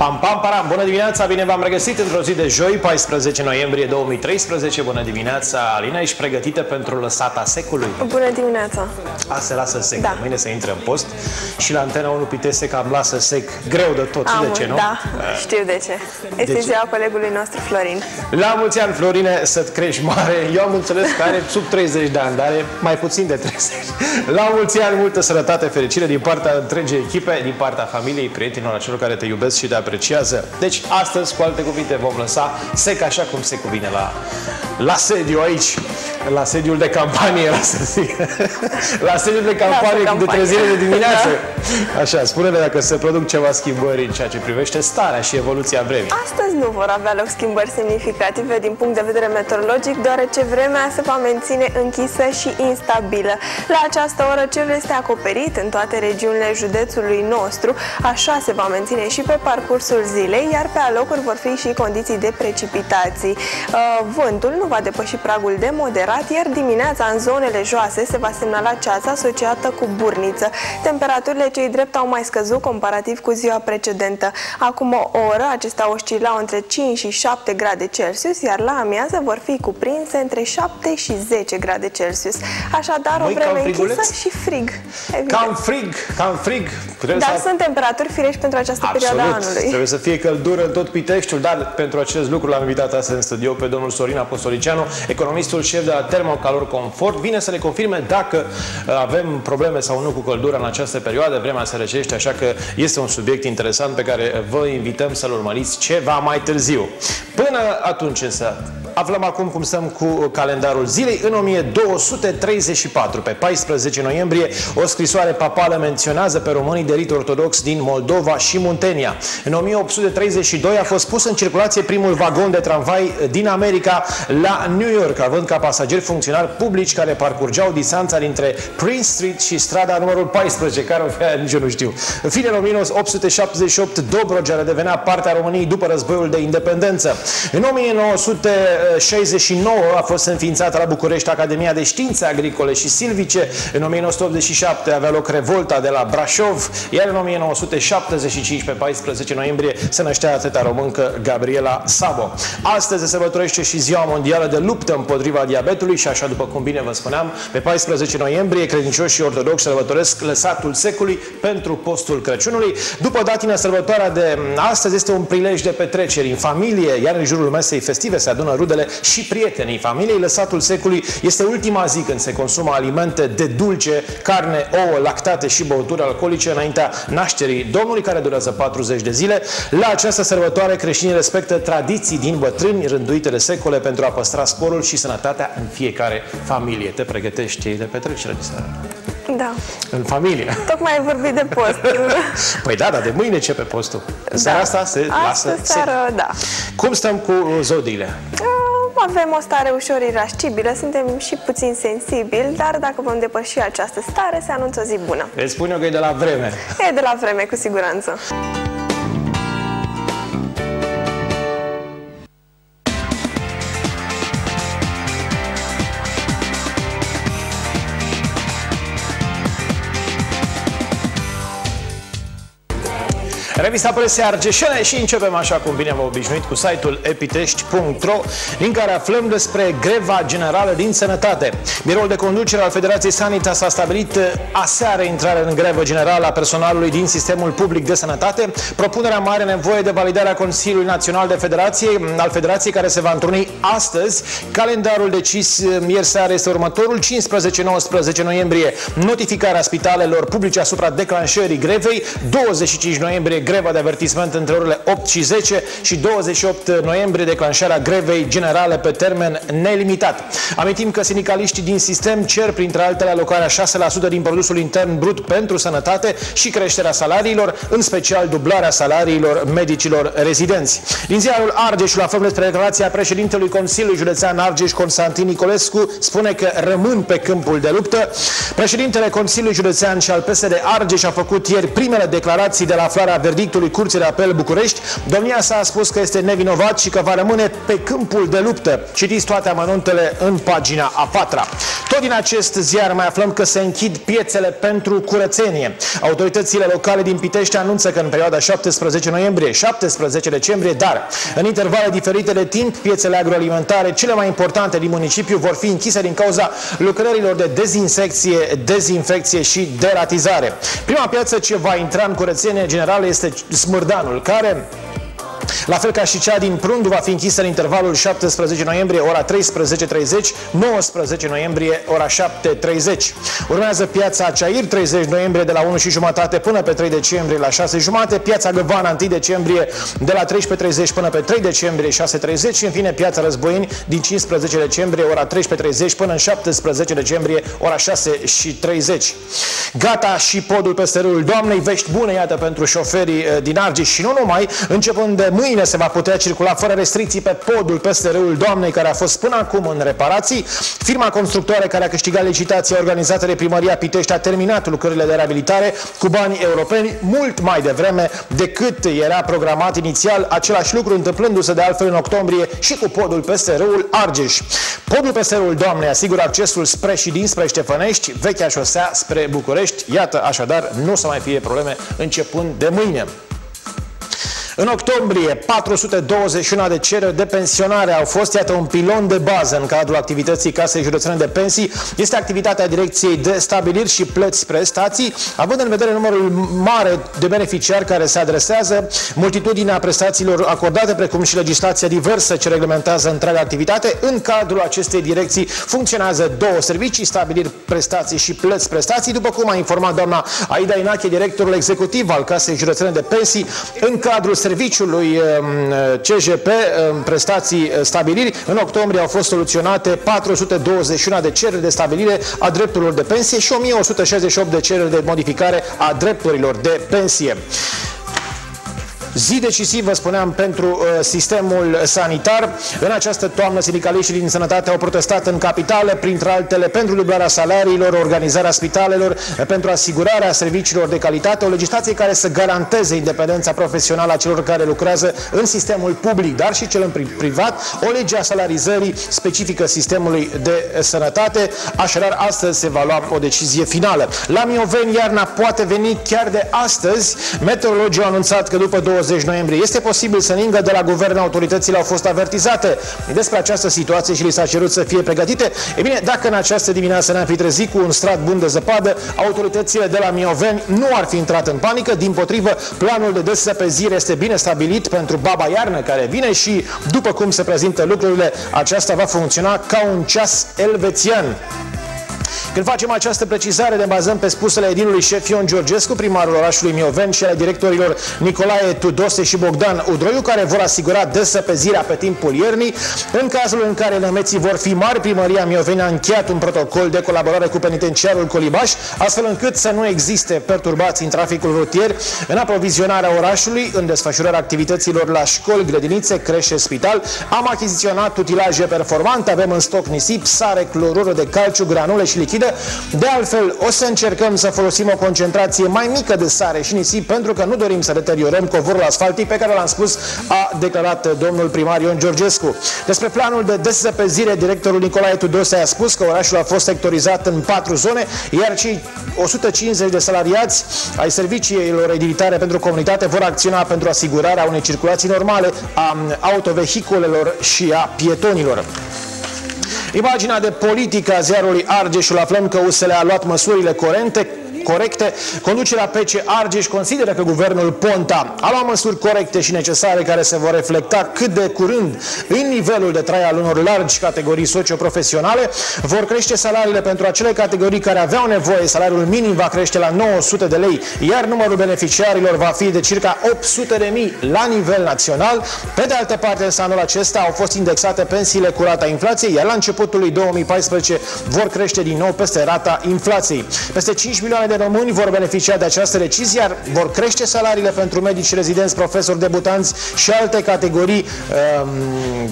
Pam, pam, param! Bună dimineața, bine v-am regăsit într-o zi de joi, 14 noiembrie 2013. Bună dimineața, Alina, ești pregătită pentru lăsata secului? Bună dimineața! A se lasă sec, Da. mâine se intră în post și la Antena 1 Pitese cam lasă sec greu de tot. Știi Am, de ce, nu? Da, știu de ce. Este ce? ziua colegului nostru Florin. La mulți ani, Florine, să-ți crești mare. Eu am înțeles că are sub 30 de ani, dar are mai puțin de 30. La mulți ani, multă sănătate, fericire din partea întregii echipe, din partea familiei, prietenilor, a celor care te iubesc și te apreciază. Deci, astăzi, cu alte cuvinte, vom lăsa sec așa cum se cuvine la, la sediu aici, la sediul de campanie, la să zic. La sediul de campanie de campanie. trezire de dimineață. Așa, spune-ne dacă se produc ceva schimbări în ceea ce privește starea și evoluția vremii. Astăzi nu vor avea loc schimbări semnificative din punct de vedere meteorologic, deoarece vremea se va menține închisă și instabilă. La această oră cerul este acoperit în toate regiunile județului nostru, așa se va menține și pe parcursul zilei, iar pe alocuri vor fi și condiții de precipitații. Uh, Vântul nu va depăși pragul de moderat, iar dimineața în zonele joase se va semnala ceață asociată cu burniță. Temperaturile cei drept au mai scăzut comparativ cu ziua precedentă. Acum o oră acestea oscilau între 5 și 7 grade Celsius, iar la amiază vor fi cuprinse între 7 și 10 grade Celsius. Așadar, o Măi, cam vreme friguleț? închisă și frig. Evident. Cam frig, cam frig. Putem Dar să... sunt temperaturi firești pentru această perioadă a anului. Trebuie să fie căldură în tot Piteștiul, dar pentru acest lucru l-am invitat astăzi în studio pe domnul Sorin Apostolicianu, economistul șef de la Termocalor Confort. Vine să ne confirme dacă uh, avem probleme sau nu cu căldura în această perioadă. Vremea se răcește, așa că este un subiect interesant pe care vă invităm să-l urmăriți ceva mai târziu. Până atunci însă, Aflăm acum cum stăm cu calendarul zilei. În 1234, pe 14 noiembrie, o scrisoare papală menționează pe românii de rit ortodox din Moldova și Muntenia. În 1832 a fost pus în circulație primul vagon de tramvai din America la New York, având ca pasageri funcționari publici care parcurgeau distanța dintre Prince Street și strada numărul 14, care o fi aia, nici eu nu știu. În fine, în 1878, Dobrogea redevenea partea României după războiul de independență. În 1969 a fost înființată la București Academia de Științe Agricole și Silvice. În 1987 avea loc revolta de la Brașov, iar în 1975, pe 14 noiembrie, se năștea atâta româncă Gabriela Sabo. Astăzi se sărbătorește și Ziua Mondială de Luptă împotriva diabetului și așa după cum bine vă spuneam, pe 14 noiembrie credincioșii ortodoxi sărbătoresc lăsatul secului pentru postul Crăciunului. După datina sărbătoarea de astăzi este un prilej de petreceri în familie, iar în jurul mesei festive se adună rudele și prietenii familiei. Lăsatul secului este ultima zi când se consumă alimente de dulce, carne, ouă, lactate și băuturi alcoolice înaintea nașterii Domnului, care durează 40 de zile. La această sărbătoare creștinii respectă tradiții din bătrâni rânduite de secole pentru a păstra sporul și sănătatea în fiecare familie. Te pregătești de petrecere de seară. Da. În familie. Tocmai ai vorbit de post. Păi da, dar de mâine începe postul. În seara asta se lasă Astă sec. seară, da. Cum stăm cu uh, zodiile? Uh, Avem o stare ușor irascibilă, suntem și puțin sensibili, dar dacă vom depăși această stare, se anunță o zi bună. Îți spun eu că e de la vreme. E de la vreme, cu siguranță. Revista Presei Argeșene și începem așa cum bine v-am obișnuit cu site-ul epitești.ro din care aflăm despre greva generală din sănătate. Biroul de conducere al Federației Sanitas a stabilit uh, aseară intrarea în grevă generală a personalului din sistemul public de sănătate. Propunerea mai are nevoie de validarea Consiliului Național de Federație al Federației care se va întruni astăzi. Calendarul decis uh, ieri seară este următorul 15-19 noiembrie notificarea spitalelor publice asupra declanșării grevei, 25 noiembrie greva de avertisment între orele 8 și 10 și 28 noiembrie declanșarea grevei generale pe termen nelimitat. Amintim că sindicaliștii din sistem cer printre altele alocarea 6% din produsul intern brut pentru sănătate și creșterea salariilor, în special dublarea salariilor medicilor rezidenți. Din ziarul Argeșul aflăm despre declarația președintelui Consiliului Județean Argeș Constantin Nicolescu spune că rămân pe câmpul de luptă. Președintele Consiliului Județean și al PSD Argeș a făcut ieri primele declarații de la aflarea verdictului veredictului Curții de Apel București, domnia sa a spus că este nevinovat și că va rămâne pe câmpul de luptă. Citiți toate amănuntele în pagina a patra. Tot din acest ziar mai aflăm că se închid piețele pentru curățenie. Autoritățile locale din Pitești anunță că în perioada 17 noiembrie-17 decembrie, dar în intervale diferite de timp, piețele agroalimentare cele mai importante din municipiu vor fi închise din cauza lucrărilor de dezinsecție, dezinfecție și deratizare. Prima piață ce va intra în curățenie generală este Smârdanul, care la fel ca și cea din Prundu va fi închisă în intervalul 17 noiembrie ora 13.30, 19 noiembrie ora 7.30. Urmează piața Ceair 30 noiembrie de la 1 și jumătate până pe 3 decembrie la 6 jumate, piața Găvana 1 decembrie de la 13.30 până pe 3 decembrie 6.30 și în fine piața Războini din 15 decembrie ora 13.30 până în 17 decembrie ora 6 și 30. Gata și podul peste râul Doamnei, vești bune iată pentru șoferii eh, din Argeș și nu numai, începând de mâine se va putea circula fără restricții pe podul peste râul Doamnei, care a fost până acum în reparații. Firma constructoare care a câștigat licitația organizată de Primăria Pitești a terminat lucrările de reabilitare cu bani europeni mult mai devreme decât era programat inițial, același lucru întâmplându-se de altfel în octombrie și cu podul peste râul Argeș. Podul peste râul Doamnei asigură accesul spre și dinspre Ștefănești, vechea șosea spre București. Iată, așadar, nu o să mai fie probleme începând de mâine. În octombrie, 421 de cereri de pensionare au fost, iată, un pilon de bază în cadrul activității Casei Județene de Pensii. Este activitatea Direcției de Stabiliri și Plăți Prestații, având în vedere numărul mare de beneficiari care se adresează, multitudinea prestațiilor acordate, precum și legislația diversă ce reglementează întreaga activitate. În cadrul acestei direcții funcționează două servicii, stabiliri prestații și plăți prestații, după cum a informat doamna Aida Inache, directorul executiv al Casei Județene de Pensii, în cadrul serviciului um, CJP um, prestații uh, stabiliri, în octombrie au fost soluționate 421 de cereri de stabilire a drepturilor de pensie și 1168 de cereri de modificare a drepturilor de pensie. Zi decisivă, spuneam, pentru uh, sistemul sanitar. În această toamnă, sindicaliștii din sănătate au protestat în capitală, printre altele, pentru dublarea salariilor, organizarea spitalelor, pentru asigurarea serviciilor de calitate, o legislație care să garanteze independența profesională a celor care lucrează în sistemul public, dar și cel în privat, o lege a salarizării specifică sistemului de sănătate. Așadar, astăzi se va lua o decizie finală. La Mioveni, iarna poate veni chiar de astăzi. Meteorologii au anunțat că după două 20 noiembrie. Este posibil să ningă de la guvern, autoritățile au fost avertizate despre această situație și li s-a cerut să fie pregătite. E bine, dacă în această dimineață ne-am fi trezit cu un strat bun de zăpadă, autoritățile de la Mioveni nu ar fi intrat în panică, din potrivă, planul de desăpezire este bine stabilit pentru baba iarnă care vine și, după cum se prezintă lucrurile, aceasta va funcționa ca un ceas elvețian. Când facem această precizare, ne bazăm pe spusele edinului șef Ion Georgescu, primarul orașului Mioveni și ale directorilor Nicolae Tudose și Bogdan Udroiu, care vor asigura desăpezirea pe timpul iernii. În cazul în care nemeții vor fi mari, primăria Mioveni a încheiat un protocol de colaborare cu penitenciarul Colibaș, astfel încât să nu existe perturbații în traficul rutier, în aprovizionarea orașului, în desfășurarea activităților la școli, grădinițe, creșe, spital. Am achiziționat utilaje performante, avem în stoc nisip, sare, clorură de calciu, granule și lichid rapidă. De altfel, o să încercăm să folosim o concentrație mai mică de sare și nisip pentru că nu dorim să deteriorăm covorul asfaltic pe care l-am spus, a declarat domnul primar Ion Georgescu. Despre planul de dezăpezire, directorul Nicolae Tudose a spus că orașul a fost sectorizat în patru zone, iar cei 150 de salariați ai serviciilor edilitare pentru comunitate vor acționa pentru asigurarea unei circulații normale a autovehiculelor și a pietonilor. Imaginea de politică a ziarului Argeșul aflăm că USL a luat măsurile corente corecte. Conducerea PC Argeș consideră că guvernul Ponta a luat măsuri corecte și necesare care se vor reflecta cât de curând în nivelul de trai al unor largi categorii socioprofesionale. Vor crește salariile pentru acele categorii care aveau nevoie. Salariul minim va crește la 900 de lei, iar numărul beneficiarilor va fi de circa 800 de mii la nivel național. Pe de altă parte, în anul acesta au fost indexate pensiile cu rata inflației, iar la începutul lui 2014 vor crește din nou peste rata inflației. Peste 5 milioane de români vor beneficia de această decizie, iar vor crește salariile pentru medici rezidenți, profesori, debutanți și alte categorii um,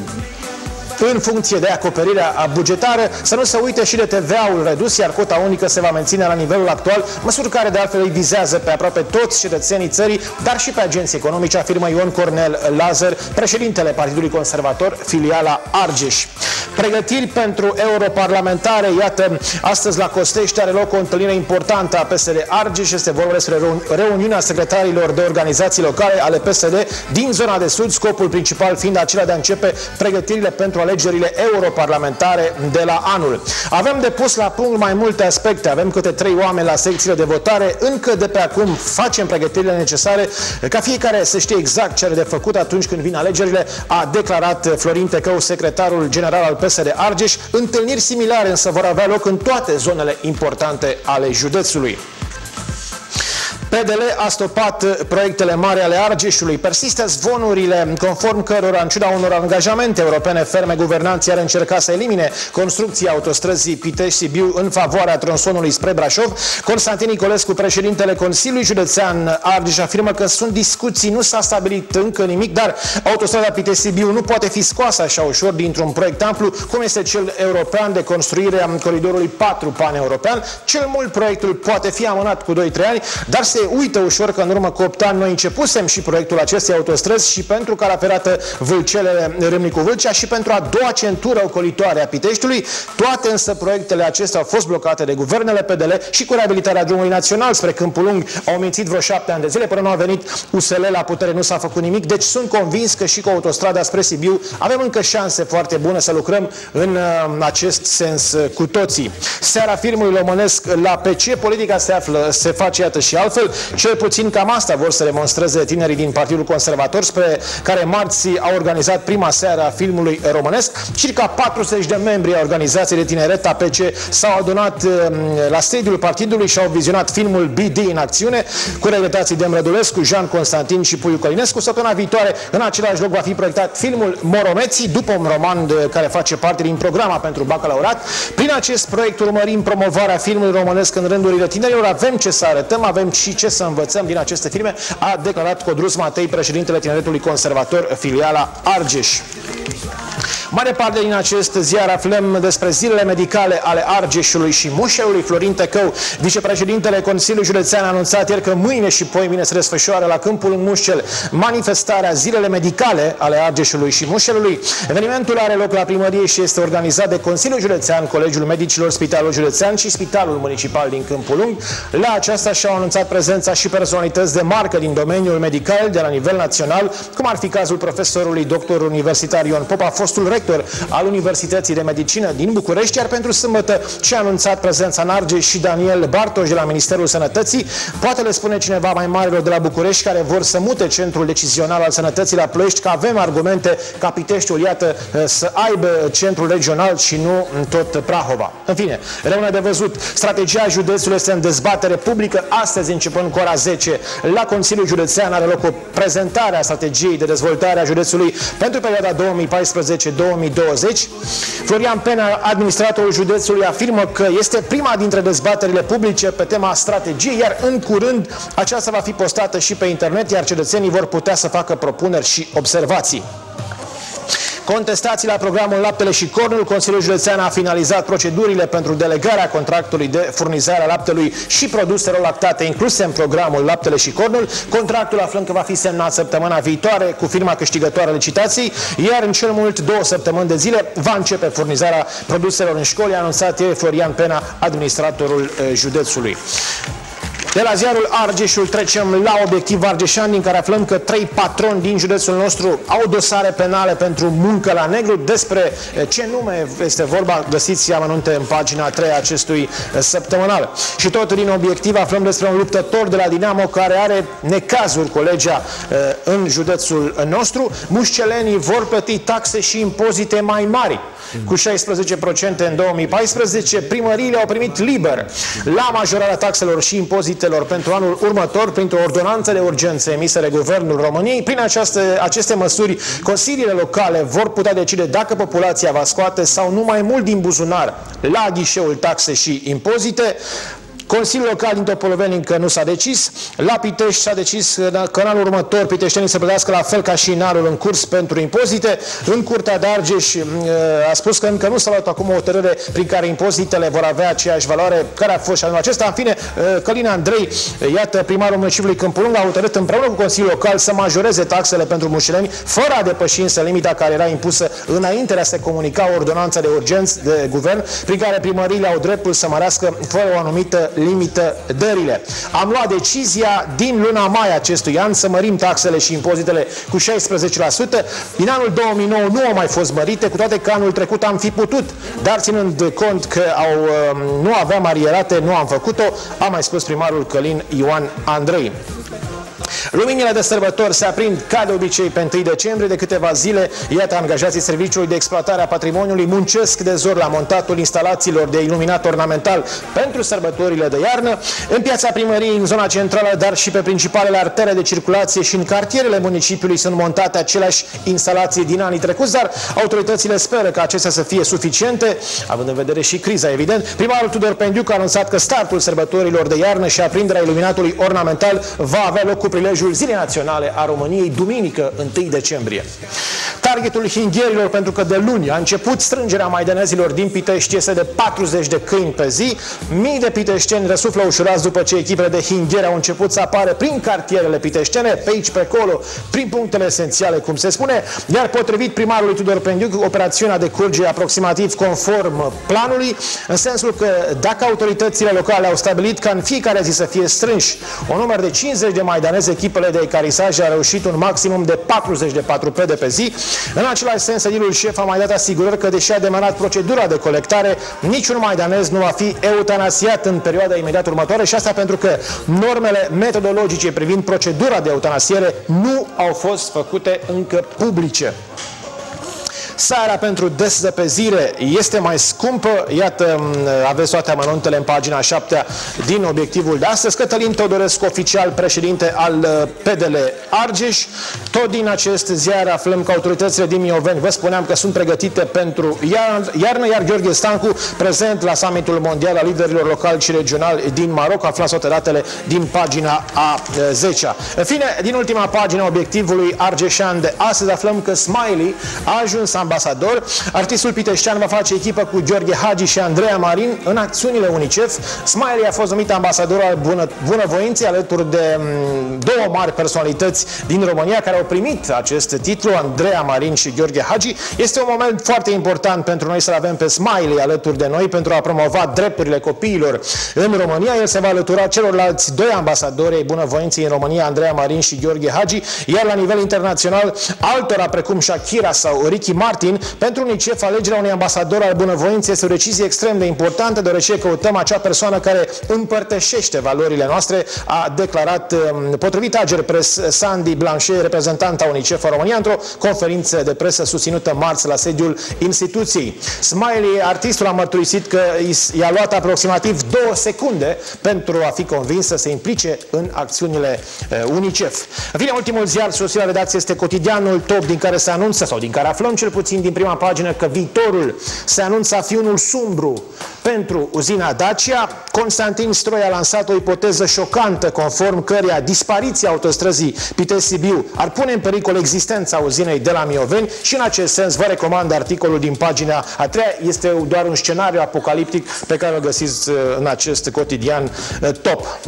în funcție de acoperirea bugetară, să nu se uite și de TVA-ul redus, iar cota unică se va menține la nivelul actual, măsuri care de altfel îi vizează pe aproape toți cetățenii țării, dar și pe agenții economice, afirmă Ion Cornel Lazar, președintele Partidului Conservator, filiala Argeș. Pregătiri pentru europarlamentare, iată, astăzi la Costești are loc o întâlnire importantă a PSD Argeș, este vorba despre reuniunea secretarilor de organizații locale ale PSD din zona de sud, scopul principal fiind acela de a începe pregătirile pentru alegerile europarlamentare de la anul. Avem de pus la punct mai multe aspecte, avem câte trei oameni la secțiile de votare, încă de pe acum facem pregătirile necesare ca fiecare să știe exact ce are de făcut atunci când vin alegerile, a declarat Florin Tecău, secretarul general al PSD Argeș. Întâlniri similare însă vor avea loc în toate zonele importante ale județului. PDL a stopat proiectele mari ale Argeșului. Persistă zvonurile conform cărora, în ciuda unor angajamente europene ferme, guvernanții ar încerca să elimine construcția autostrăzii Pitești-Sibiu în favoarea tronsonului spre Brașov. Constantin Nicolescu, președintele Consiliului Județean Argeș, afirmă că sunt discuții, nu s-a stabilit încă nimic, dar autostrada Pitești-Sibiu nu poate fi scoasă așa ușor dintr-un proiect amplu, cum este cel european de construire a coridorului 4 pan-european. Cel mult proiectul poate fi amânat cu 2-3 ani, dar se se uită ușor că în urmă cu 8 ani noi începusem și proiectul acestei autostrăzi și pentru calea ferată Vâlcele Râmnicu Vâlcea și pentru a doua centură ocolitoare a Piteștiului. Toate însă proiectele acestea au fost blocate de guvernele PDL și cu reabilitarea drumului național spre Câmpul Lung au mințit vreo șapte ani de zile până nu a venit USL la putere, nu s-a făcut nimic. Deci sunt convins că și cu autostrada spre Sibiu avem încă șanse foarte bune să lucrăm în uh, acest sens uh, cu toții. Seara filmului românesc la PC, politica se află, se face iată și altfel. Cel puțin cam asta vor să demonstreze tinerii din Partidul Conservator, spre care marți au organizat prima seară a filmului românesc. Circa 40 de membri a organizației de tineret APC s-au adunat um, la sediul partidului și au vizionat filmul BD în acțiune cu regretații de Mrădulescu, Jean Constantin și Puiu Călinescu. Săptămâna viitoare, în același loc, va fi proiectat filmul Moromeții, după un roman care face parte din programa pentru bacalaurat. Prin acest proiect urmărim promovarea filmului românesc în rândurile tinerilor. Avem ce să arătăm, avem și ce să învățăm din aceste filme, a declarat Codrus Matei, președintele Tineretului Conservator, filiala Argeș. Mare parte din acest ziar aflăm despre zilele medicale ale Argeșului și Mușeului. Florin Tecău, vicepreședintele Consiliului Județean, a anunțat ieri că mâine și poimine se desfășoară la câmpul în Mușel manifestarea zilele medicale ale Argeșului și Mușelului. Evenimentul are loc la primărie și este organizat de Consiliul Județean, Colegiul Medicilor, Spitalul Județean și Spitalul Municipal din Câmpul Lung. La aceasta și-au anunțat prezența și personalități de marcă din domeniul medical de la nivel național, cum ar fi cazul profesorului doctor universitar Ion Popa, fostul rector al Universității de Medicină din București, iar pentru sâmbătă și a anunțat prezența în Argeș și Daniel Bartoș de la Ministerul Sănătății. Poate le spune cineva mai marilor de la București care vor să mute centrul decizional al sănătății la Ploiești că avem argumente ca Piteștiul, iată, să aibă centrul regional și nu tot Prahova. În fine, rămâne de văzut. Strategia județului este în dezbatere publică astăzi începând cu ora 10. La Consiliul Județean are loc o prezentare a strategiei de dezvoltare a județului pentru perioada 2014-2020 2020. Florian Pena, administratorul județului, afirmă că este prima dintre dezbaterile publice pe tema strategiei, iar în curând aceasta va fi postată și pe internet, iar cetățenii vor putea să facă propuneri și observații. Contestații la programul Laptele și Cornul, Consiliul Județean a finalizat procedurile pentru delegarea contractului de furnizare a laptelui și produselor lactate incluse în programul Laptele și Cornul. Contractul aflăm că va fi semnat săptămâna viitoare cu firma câștigătoare licitației, iar în cel mult două săptămâni de zile va începe furnizarea produselor în școli, a anunțat ieri Florian Pena, administratorul eh, județului. De la ziarul Argeșul trecem la obiectiv argeșan, din care aflăm că trei patroni din județul nostru au dosare penale pentru muncă la negru. Despre eh, ce nume este vorba, găsiți amănunte în pagina 3 acestui eh, săptămânal. Și tot din obiectiv aflăm despre un luptător de la Dinamo care are necazuri cu legea eh, în județul nostru. Mușcelenii vor plăti taxe și impozite mai mari cu 16% în 2014, primăriile au primit liber la majorarea taxelor și impozitelor pentru anul următor printr-o ordonanță de urgență emisă de Guvernul României. Prin această, aceste măsuri, consiliile locale vor putea decide dacă populația va scoate sau nu mai mult din buzunar la ghișeul taxe și impozite. Consiliul Local din Topoloveni încă nu s-a decis. La Pitești s-a decis că în anul următor piteștenii să plătească la fel ca și în anul în curs pentru impozite. În Curtea de Argeș uh, a spus că încă nu s-a luat acum o hotărâre prin care impozitele vor avea aceeași valoare care a fost și anul acesta. În fine, uh, Călin Andrei, iată, primarul municipiului Câmpulung a hotărât împreună cu Consiliul Local să majoreze taxele pentru mușeleni fără a depăși însă limita care era impusă înainte de a se comunica ordonanța de urgență de guvern prin care primăriile au dreptul să mărească fără o anumită limită dările. Am luat decizia din luna mai acestui an să mărim taxele și impozitele cu 16%. Din anul 2009 nu au mai fost mărite, cu toate că anul trecut am fi putut, dar ținând cont că au, um, nu aveam arierate, nu am făcut-o, a mai spus primarul Călin Ioan Andrei. Luminile de sărbători se aprind ca de obicei pe 1 decembrie de câteva zile. Iată, angajații Serviciului de Exploatare a Patrimoniului muncesc de zor la montatul instalațiilor de iluminat ornamental pentru sărbătorile de iarnă. În piața primăriei, în zona centrală, dar și pe principalele artere de circulație și în cartierele municipiului sunt montate aceleași instalații din anii trecuți, dar autoritățile speră că acestea să fie suficiente, având în vedere și criza, evident. Primarul Tudor Pendiuc a anunțat că startul sărbătorilor de iarnă și aprinderea iluminatului ornamental va avea loc cu prilejul prilejul Zilei Naționale a României, duminică 1 decembrie. Targetul hingherilor, pentru că de luni a început strângerea maidanezilor din Pitești, este de 40 de câini pe zi. Mii de piteșteni răsuflă ușurați după ce echipele de hingheri au început să apară prin cartierele piteștene, pe aici, pe acolo, prin punctele esențiale, cum se spune, iar potrivit primarului Tudor Pendiuc, operațiunea decurge aproximativ conform planului, în sensul că dacă autoritățile locale au stabilit ca în fiecare zi să fie strânși un număr de 50 de maidaneze, echipele de ecarisaj a reușit un maximum de 40 de patrupede pe zi. În același sens, edilul șef a mai dat asigurări că, deși a demarat procedura de colectare, niciun maidanez nu va fi eutanasiat în perioada imediat următoare și asta pentru că normele metodologice privind procedura de eutanasiere nu au fost făcute încă publice. Sarea pentru dezăpezire este mai scumpă. Iată, aveți toate amănuntele în pagina 7 din obiectivul de astăzi. Cătălin Teodorescu, oficial președinte al uh, PDL Argeș. Tot din acest ziar aflăm că autoritățile din Mioveni, vă spuneam că sunt pregătite pentru iarnă, iar Gheorghe Stancu, prezent la summitul mondial al liderilor locali și regionali din Maroc, aflați toate datele din pagina a 10 -a. În fine, din ultima pagina obiectivului argeșan de astăzi aflăm că Smiley a ajuns ambasador. Artistul piteștean va face echipă cu Gheorghe Hagi și Andreea Marin în acțiunile UNICEF. Smiley a fost numit ambasador al bună, bunăvoinței alături de mm, două mari personalități din România care au primit acest titlu, Andreea Marin și Gheorghe Hagi. Este un moment foarte important pentru noi să-l avem pe Smiley alături de noi pentru a promova drepturile copiilor în România. El se va alătura celorlalți doi ambasadori ai bunăvoinței în România, Andreea Marin și Gheorghe Hagi, iar la nivel internațional altora precum Shakira sau Ricky Martin Martin, pentru UNICEF alegerea unui ambasador al bunăvoinței este o decizie extrem de importantă, deoarece căutăm acea persoană care împărtășește valorile noastre, a declarat um, potrivit Ager Press Sandy Blanchet, reprezentanta UNICEF în România, într-o conferință de presă susținută marți la sediul instituției. Smiley, artistul, a mărturisit că i-a luat aproximativ două secunde pentru a fi convins să se implice în acțiunile uh, UNICEF. În fine, ultimul ziar sosit la redacție este cotidianul top din care se anunță sau din care aflăm cel puțin puțin din prima pagină că viitorul se anunță a fi unul sumbru pentru uzina Dacia. Constantin Stroi a lansat o ipoteză șocantă conform căreia dispariția autostrăzii Pitești-Sibiu ar pune în pericol existența uzinei de la Mioveni și în acest sens vă recomand articolul din pagina a treia. Este doar un scenariu apocaliptic pe care îl găsiți uh, în acest cotidian uh, top.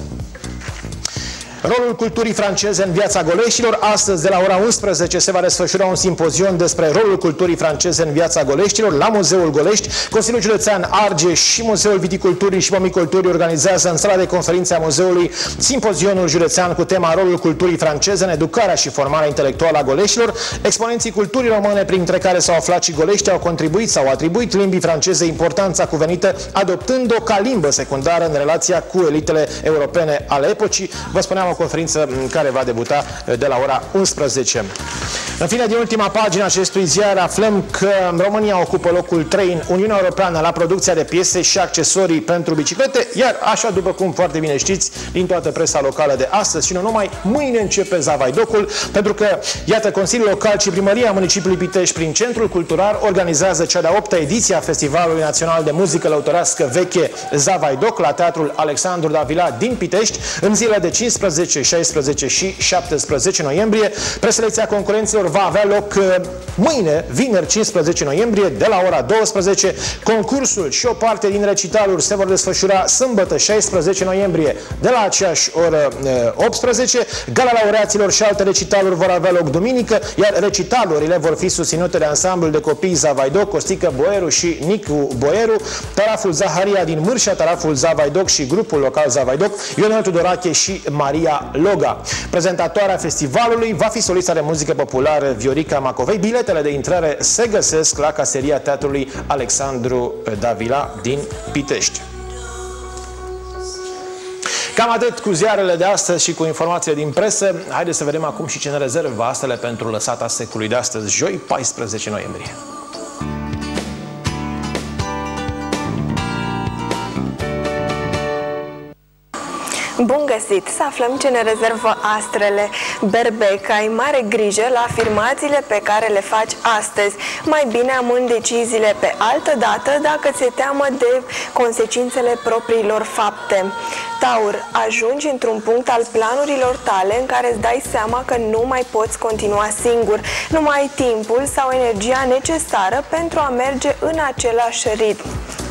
Rolul culturii franceze în viața goleștilor. Astăzi, de la ora 11, se va desfășura un simpozion despre rolul culturii franceze în viața goleștilor la Muzeul Golești. Consiliul Județean Argeș și Muzeul Viticulturii și Pomiculturii organizează în sala de conferințe a muzeului simpozionul județean cu tema rolul culturii franceze în educarea și formarea intelectuală a goleștilor. Exponenții culturii române, printre care s-au aflat și golești, au contribuit sau atribuit limbii franceze importanța cuvenită, adoptând-o ca limbă secundară în relația cu elitele europene ale epocii. Vă spuneam o conferință care va debuta de la ora 11. În fine, din ultima pagină acestui ziar aflăm că România ocupă locul 3 în Uniunea Europeană la producția de piese și accesorii pentru biciclete, iar așa după cum foarte bine știți din toată presa locală de astăzi și nu numai, mâine începe Zavaidocul, pentru că, iată, Consiliul Local și Primăria Municipiului Pitești prin Centrul Cultural organizează cea de-a opta ediție a Festivalului Național de Muzică Lăutorească Veche Zavaidoc la Teatrul Alexandru Davila din Pitești în zilele de 15, 16 și 17 noiembrie. Preselecția concurenților va avea loc uh, mâine, vineri 15 noiembrie, de la ora 12. Concursul și o parte din recitaluri se vor desfășura sâmbătă 16 noiembrie de la aceeași oră 18. Uh, Gala laureaților și alte recitaluri vor avea loc duminică, iar recitalurile vor fi susținute de ansamblul de copii Zavaidoc, Costică Boeru și Nicu Boeru, Taraful Zaharia din Mârșa, Taraful Zavaidoc și grupul local Zavaidoc, Ionel Tudorache și Maria Loga. Prezentatoarea festivalului va fi solista de muzică populară Viorica Macovei. Biletele de intrare se găsesc la caseria Teatrului Alexandru Davila din Pitești. Cam atât cu ziarele de astăzi și cu informațiile din presă. Haideți să vedem acum și ce ne rezervă astele pentru lăsata secului de astăzi, joi, 14 noiembrie. Bun găsit! Să aflăm ce ne rezervă astrele. Berbec, ai mare grijă la afirmațiile pe care le faci astăzi. Mai bine amând deciziile pe altă dată dacă ți-e teamă de consecințele propriilor fapte. Taur, ajungi într-un punct al planurilor tale în care îți dai seama că nu mai poți continua singur. Nu mai ai timpul sau energia necesară pentru a merge în același ritm.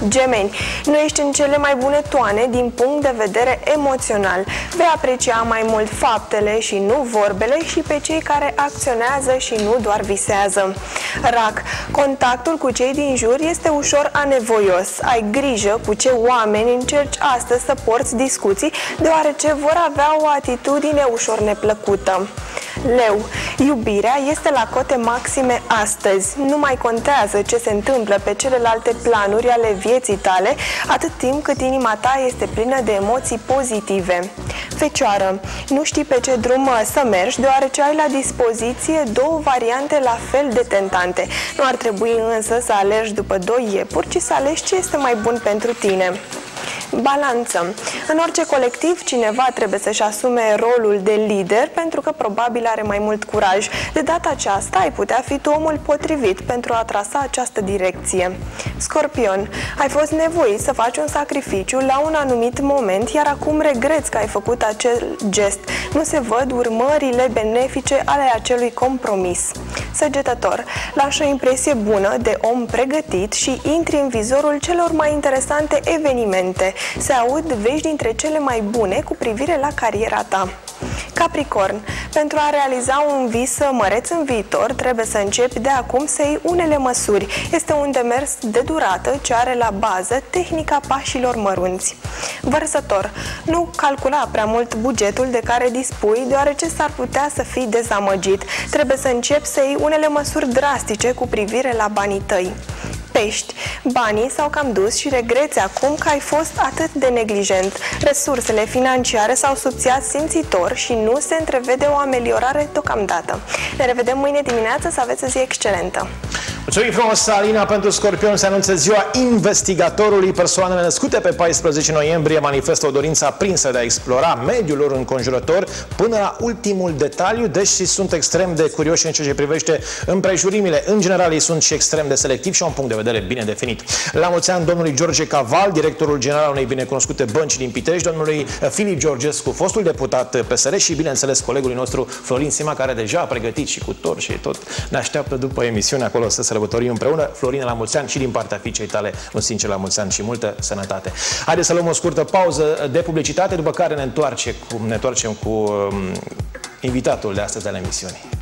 Gemeni, nu ești în cele mai bune toane din punct de vedere emoțional. Vei aprecia mai mult faptele și nu vorbele și pe cei care acționează și nu doar visează. Rac, contactul cu cei din jur este ușor anevoios. Ai grijă cu ce oameni încerci astăzi să porți discuții, deoarece vor avea o atitudine ușor neplăcută. Leu, iubirea este la cote maxime astăzi. Nu mai contează ce se întâmplă pe celelalte planuri ale vieții tale, atât timp cât inima ta este plină de emoții pozitive. Fecioară, nu știi pe ce drum uh, să mergi, deoarece ai la dispoziție două variante la fel de tentante. Nu ar trebui însă să alergi după doi iepuri, ci să alegi ce este mai bun pentru tine. Balanță. În orice colectiv, cineva trebuie să-și asume rolul de lider pentru că probabil are mai mult curaj. De data aceasta ai putea fi tu omul potrivit pentru a trasa această direcție. Scorpion. Ai fost nevoit să faci un sacrificiu la un anumit moment, iar acum regreți că ai făcut acel gest. Nu se văd urmările benefice ale acelui compromis. Săgetător. Lași o impresie bună de om pregătit și intri în vizorul celor mai interesante evenimente se aud vești dintre cele mai bune cu privire la cariera ta. Capricorn, pentru a realiza un vis măreț în viitor, trebuie să începi de acum să iei unele măsuri. Este un demers de durată ce are la bază tehnica pașilor mărunți. Vărsător, nu calcula prea mult bugetul de care dispui, deoarece s-ar putea să fii dezamăgit. Trebuie să începi să iei unele măsuri drastice cu privire la banii tăi pești. Banii s-au cam dus și regreți acum că ai fost atât de neglijent. Resursele financiare s-au subțiat simțitor și nu se întrevede o ameliorare deocamdată. Ne revedem mâine dimineață, să aveți o zi excelentă! Mulțumim frumos, Alina, pentru Scorpion se anunță ziua investigatorului. Persoanele născute pe 14 noiembrie manifestă o dorință aprinsă de a explora mediul lor înconjurător până la ultimul detaliu, deși sunt extrem de curioși în ceea ce privește împrejurimile. În general, ei sunt și extrem de selectivi și au un punct de vedere bine definit. La mulți ani domnului George Caval, directorul general al unei binecunoscute bănci din Pitești, domnului Filip Georgescu, fostul deputat PSR și, bineînțeles, colegului nostru Florin Sima, care deja a pregătit și cu tor și tot ne așteaptă după emisiune acolo să sărbătorim împreună. Florina, la mulți ani și din partea fiicei tale, un sincer la mulți ani și multă sănătate. Haideți să luăm o scurtă pauză de publicitate, după care ne, întoarce cu, ne întoarcem cu um, invitatul de astăzi al emisiunii.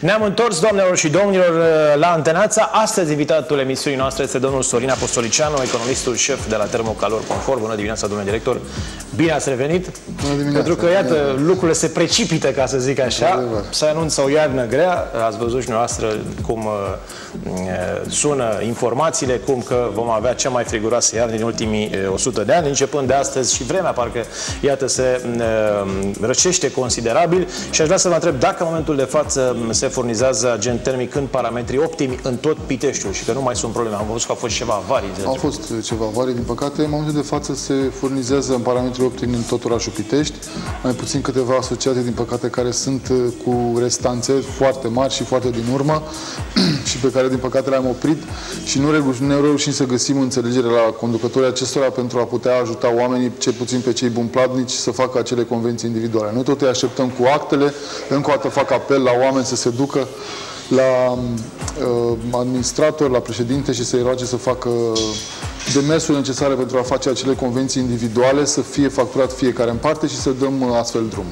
Ne-am întors, doamnelor și domnilor, la Antenața. Astăzi invitatul emisiunii noastre este domnul Sorin Apostolicianu, economistul șef de la Termocalor Confort. Bună dimineața, domnule director! Bine ați revenit! Bună dimineața! Pentru că, iată, lucrurile se precipită, ca să zic așa. Se anunță o iarnă grea. Ați văzut și noastră cum uh, sună informațiile, cum că vom avea cea mai friguroasă iarnă din ultimii 100 de ani, începând de astăzi și vremea, parcă, iată, se uh, răcește considerabil. Și aș vrea să vă întreb dacă în momentul de față se furnizează agent termic în parametri optimi în tot Piteștiul și că nu mai sunt probleme. Am văzut că au fost ceva avarii. Au fost ceva avarii, din păcate. În momentul de față se furnizează în parametri optimi în tot orașul Pitești. Mai puțin câteva asociate, din păcate, care sunt uh, cu restanțe foarte mari și foarte din urmă și pe care, din păcate, le-am oprit și nu, ne reușim să găsim înțelegere la conducătorii acestora pentru a putea ajuta oamenii, cel puțin pe cei bunplatnici, să facă acele convenții individuale. Noi tot îi așteptăm cu actele, încă o dată fac apel la oameni să se ducă la uh, administrator, la președinte și să-i roage să facă demersurile necesare pentru a face acele convenții individuale, să fie facturat fiecare în parte și să dăm uh, astfel drum.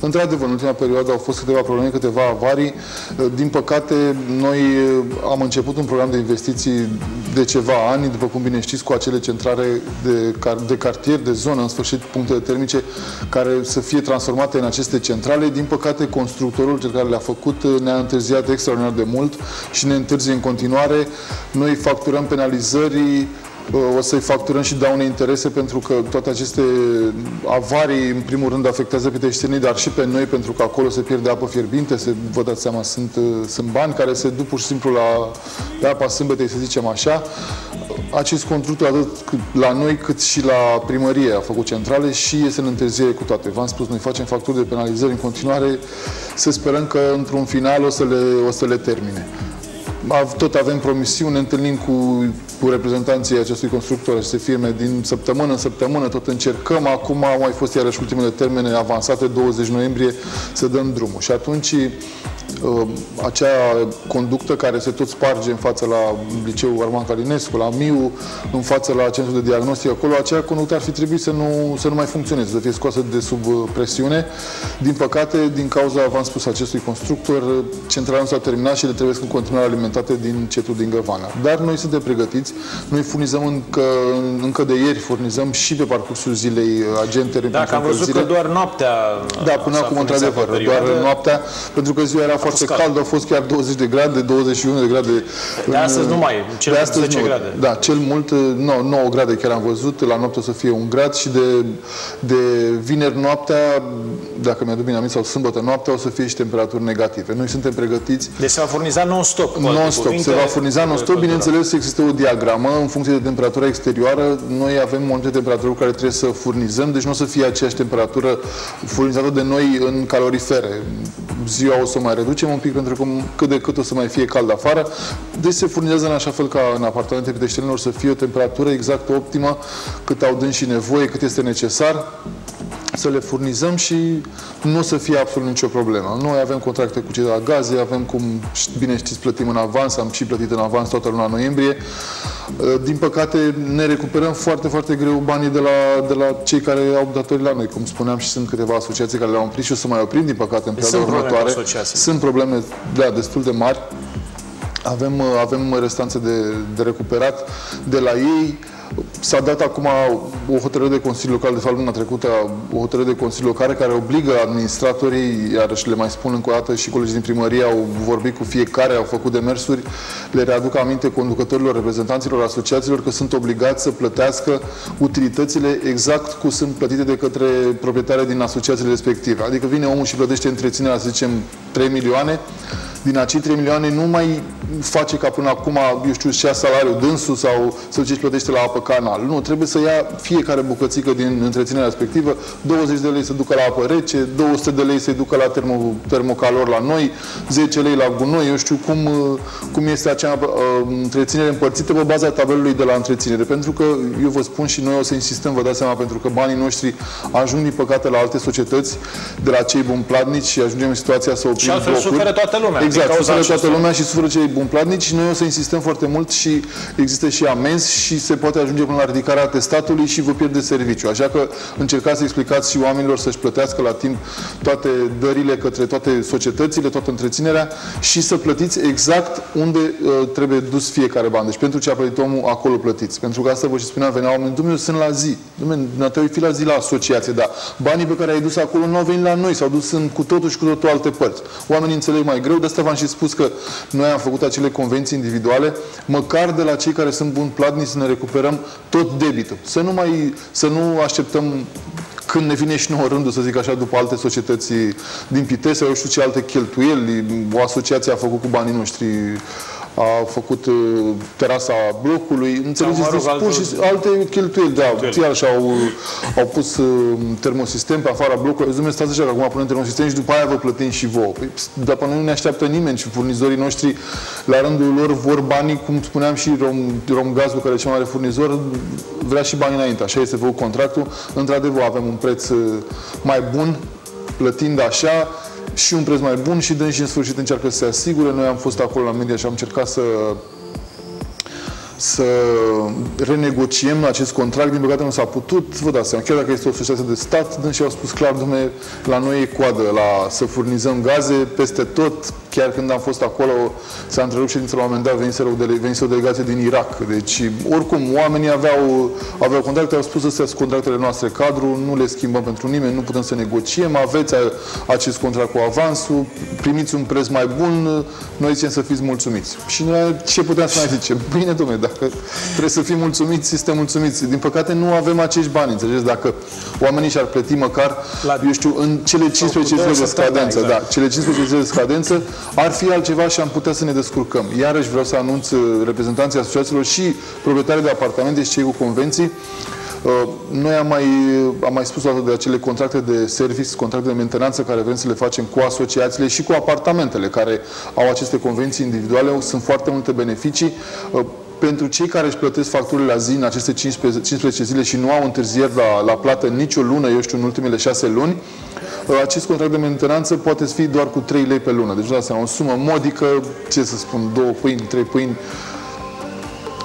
Într-adevăr, în ultima perioadă au fost câteva probleme, câteva avarii. Uh, din păcate, noi uh, am început un program de investiții de ceva ani, după cum bine știți, cu acele centrare de, de cartier, de zonă, în sfârșit punctele termice, care să fie transformate în aceste centrale. Din păcate, constructorul, cel care le-a făcut, ne-a întârziat extraordinar de mult și ne întârzie în continuare. Noi facturăm penalizări o să-i facturăm și daune interese pentru că toate aceste avarii, în primul rând, afectează pe teștenii, dar și pe noi, pentru că acolo se pierde apă fierbinte, se, vă dați seama, sunt, sunt bani care se duc pur și simplu la, la apa sâmbetei, să zicem așa. Acest constructor, atât la noi cât și la primărie, a făcut centrale și este în întârziere cu toate. V-am spus, noi facem facturi de penalizări în continuare, să sperăm că într-un final o să le, o să le termine tot avem promisiuni, ne întâlnim cu, cu reprezentanții acestui constructor, aceste firme, din săptămână în săptămână, tot încercăm. Acum au mai fost iarăși ultimele termene avansate, 20 noiembrie, să dăm drumul. Și atunci uh, acea conductă care se tot sparge în față la liceul Arman Calinescu, la MIU, în față la centrul de diagnostic, acolo aceea conductă ar fi trebuit să nu, să nu mai funcționeze, să fie scoasă de sub uh, presiune. Din păcate, din cauza, v-am spus, acestui constructor, centrala nu s-a terminat și le trebuie în continuare alimentate din cetul din Găvana. Dar noi suntem pregătiți, noi furnizăm încă, încă de ieri, furnizăm și pe parcursul zilei uh, agente. Dacă am văzut că doar noaptea Da, până acum, într-adevăr, doar noaptea, pentru că ziua era foarte cald, au fost chiar 20 de grade, 21 de grade. De astăzi nu mai e, cel de astăzi 10 nu, grade. Da, cel mult, 9, 9 grade chiar am văzut, la noapte o să fie un grad și de, de vineri noaptea, dacă mi-aduc bine aminte, sau sâmbătă noaptea, o să fie și temperaturi negative. Noi suntem pregătiți. Deci se va furniza non-stop. Non-stop, se va furniza non-stop. Bineînțeles, există o diagramă în funcție de temperatura exterioară. Noi avem multe temperaturi care trebuie să furnizăm, deci nu o să fie aceeași temperatură furnizată de noi în calorifere. Ziua o să mai reducem un pic pentru că cât de cât o să mai fie cald afară. Deci se furnizează în așa fel ca în apartamente piteștenilor să fie o temperatură exact optimă, cât au dâns și nevoie, cât este necesar să le furnizăm și nu o să fie absolut nicio problemă. Noi avem contracte cu cei de la gaze, avem, cum bine știți, plătim în avans, am și plătit în avans toată luna noiembrie. Uh, din păcate, ne recuperăm foarte, foarte greu banii de la, de la cei care au datorii la noi. Cum spuneam și sunt câteva asociații care le-au oprit și o să mai oprim, din păcate, în perioada următoare. Sunt probleme, da, destul de mari. Avem, uh, avem restanțe de, de recuperat de la ei. S-a dat acum o hotărâre de Consiliu Local, de fapt luna trecută, o hotărâre de Consiliu Local care obligă administratorii, iarăși le mai spun încă o dată și colegii din primărie au vorbit cu fiecare, au făcut demersuri, le readuc aminte conducătorilor, reprezentanților asociațiilor că sunt obligați să plătească utilitățile exact cum sunt plătite de către proprietare din asociațiile respective. Adică vine omul și plătește întreținerea, să zicem, 3 milioane, din acei 3 milioane nu mai face ca până acum, eu știu, și salariul dânsul sau să ziceți plătește la apă canal. Nu, trebuie să ia fiecare bucățică din întreținerea respectivă, 20 de lei să ducă la apă rece, 200 de lei să ducă la termo, termocalor la noi, 10 lei la gunoi, eu știu cum, cum este acea uh, întreținere împărțită pe baza tabelului de la întreținere. Pentru că, eu vă spun și noi o să insistăm, vă dați seama, pentru că banii noștri ajung din păcate la alte societăți de la cei buni platnici și ajungem în situația să oprim Și altfel suferă toată lumea. Exact Exact, suferă toată lumea și suferă cei buni platnici. Noi o să insistăm foarte mult și există și amenzi și se poate ajunge până la ridicarea atestatului și vă pierde serviciu. Așa că încercați să explicați și oamenilor să-și plătească la timp toate dările către toate societățile, toată întreținerea și să plătiți exact unde uh, trebuie dus fiecare ban. Deci pentru ce a plătit omul, acolo plătiți. Pentru că asta vă și spuneam, venea oamenii, Dumnezeu, sunt la zi. Dumnezeu, te fi la zi la asociație, dar banii pe care ai dus acolo nu au venit la noi, s-au dus în cu totul și cu totul alte părți. Oamenii înțeleg mai greu, de asta v-am și spus că noi am făcut acele convenții individuale, măcar de la cei care sunt buni platnici să ne recuperăm tot debitul. Să nu mai, să nu așteptăm când ne vine și nouă rândul, să zic așa, după alte societăți din Pitești sau eu știu ce alte cheltuieli, o asociație a făcut cu banii noștri a făcut uh, terasa blocului, înțelegeți, mă rog, deci, și alte cheltuieli, da, chiar și-au au pus uh, termosistem pe afara blocului, zic, stați așa, că acum punem termosistem și după aia vă plătim și vouă. Păi, dar până nu ne așteaptă nimeni și furnizorii noștri, la rândul lor, vor banii, cum spuneam și Rom, Romgazul, care e cel mai mare furnizor, vrea și banii înainte. Așa este făcut contractul. Într-adevăr, avem un preț uh, mai bun, plătind așa, și un preț mai bun și dânsi în sfârșit încearcă să se asigure. Noi am fost acolo la media și am încercat să să renegociem acest contract. Din păcate nu s-a putut. Vă dați seama, chiar dacă este o societate de stat, și au spus clar, domne, la noi e coadă la să furnizăm gaze peste tot. Chiar când am fost acolo, s-a întrerupt ședința la un moment dat, venise o, dele, venise o delegație din Irak. Deci, oricum, oamenii aveau, aveau contracte, au spus astea sunt contractele noastre cadru, nu le schimbăm pentru nimeni, nu putem să negociem, aveți acest contract cu avansul, primiți un preț mai bun, noi zicem să fiți mulțumiți. Și noi, ce putem să mai zicem? Bine, domnule, dacă trebuie să fim mulțumiți, suntem mulțumiți. Din păcate, nu avem acești bani, înțelegeți? Dacă oamenii și-ar plăti măcar, La... eu știu, în cele 15 zile de scadență, exact. da, cele 15 zile de scadență, ar fi altceva și am putea să ne descurcăm. Iarăși vreau să anunț uh, reprezentanții asociațiilor și proprietarii de apartamente și cei cu convenții uh, noi am mai, am mai spus o dată de acele contracte de service, contracte de mentenanță care vrem să le facem cu asociațiile și cu apartamentele care au aceste convenții individuale. Sunt foarte multe beneficii. Uh, pentru cei care își plătesc facturile la zi în aceste 15, 15 zile și nu au întârzieri la, la plată nicio lună, eu știu, în ultimele 6 luni, acest contract de mentenanță poate fi doar cu 3 lei pe lună. Deci, dați seama, o sumă modică, ce să spun, două pâini, trei pâini,